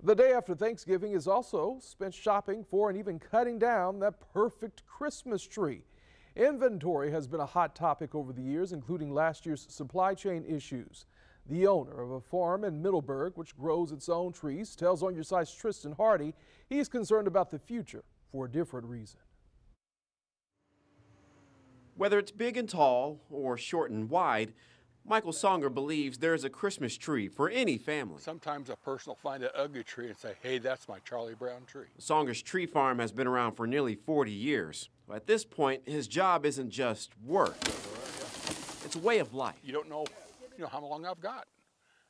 The day after Thanksgiving is also spent shopping for and even cutting down that perfect Christmas tree. Inventory has been a hot topic over the years, including last year's supply chain issues. The owner of a farm in Middleburg, which grows its own trees, tells On Your Side's Tristan Hardy he's concerned about the future for a different reason. Whether it's big and tall or short and wide, Michael Songer believes there is a Christmas tree for any family. Sometimes a person will find an ugly tree and say, hey, that's my Charlie Brown tree. Songer's tree farm has been around for nearly 40 years. At this point, his job isn't just work. It's a way of life. You don't know, you know how long I've got.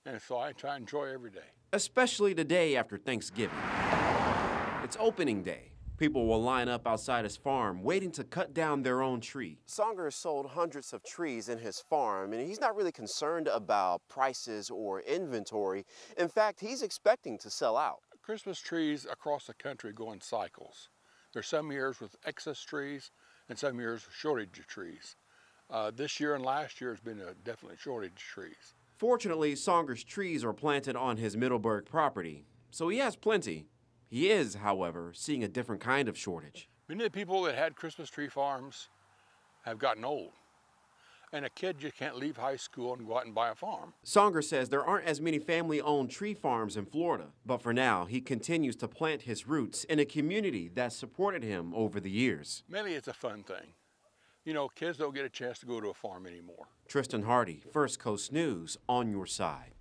And so I try and enjoy every day. Especially the day after Thanksgiving. It's opening day. People will line up outside his farm waiting to cut down their own tree. Songer has sold hundreds of trees in his farm, and he's not really concerned about prices or inventory. In fact, he's expecting to sell out. Christmas trees across the country go in cycles. There's some years with excess trees and some years with shortage of trees. Uh, this year and last year has been a definitely shortage of trees. Fortunately, Songer's trees are planted on his Middleburg property, so he has plenty. He is, however, seeing a different kind of shortage. Many of the people that had Christmas tree farms have gotten old. And a kid just can't leave high school and go out and buy a farm. Songer says there aren't as many family owned tree farms in Florida, but for now, he continues to plant his roots in a community that supported him over the years. Mainly, it's a fun thing. You know, kids don't get a chance to go to a farm anymore. Tristan Hardy, First Coast News, on your side.